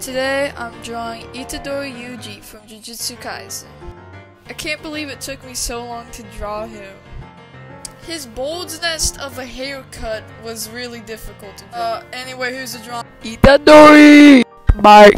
Today I'm drawing Itadori Yuji from Jujutsu Kaisen. I can't believe it took me so long to draw him. His bold's nest of a haircut was really difficult to draw. Uh, anyway, here's the drawing. Itadori! Bye.